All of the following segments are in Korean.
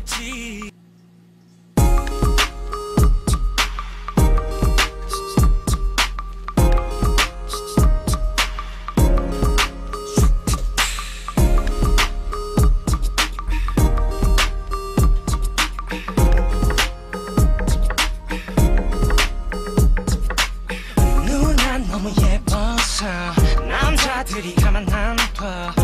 해야지 너무 예뻐서 남자들이 가만 안둬.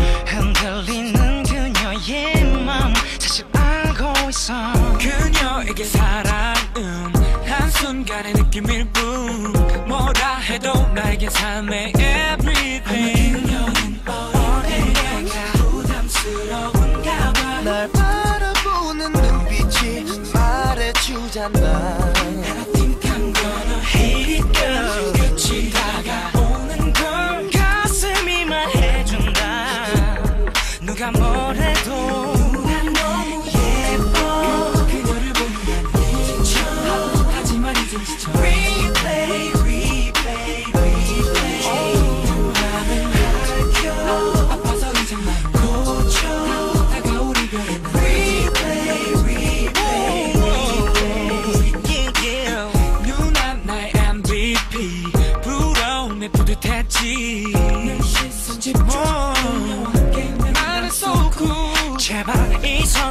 있어. 그녀에게 사랑은 한순간의 느낌일 뿐. 뭐라 해도 나에게 삶의 everything. 그녀는 어린애가 부담스러운가 봐날 바라보는 눈빛이 말해주잖아.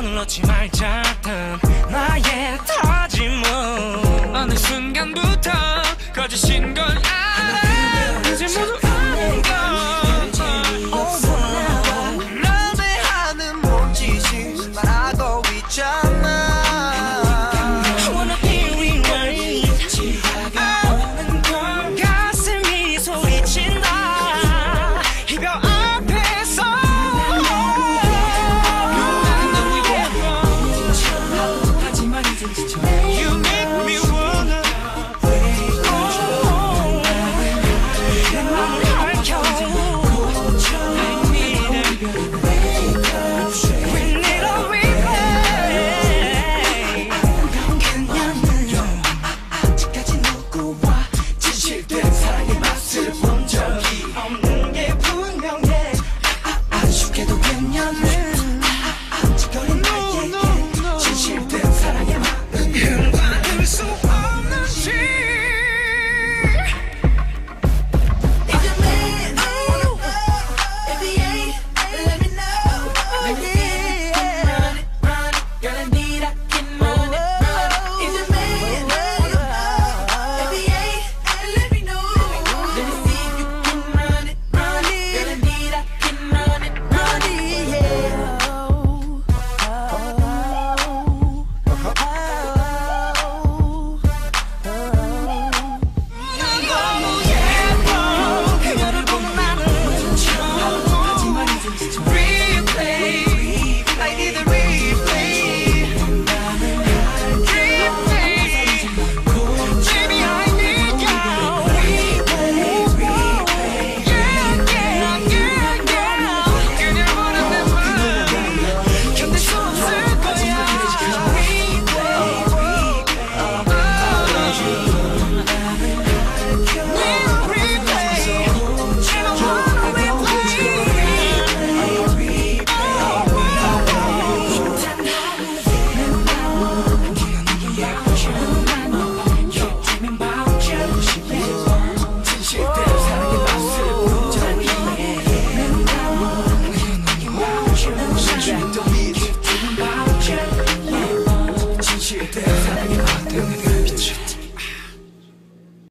이 손을 놓지 말자던 나의 다짐은 어느 순간부터 거짓인 걸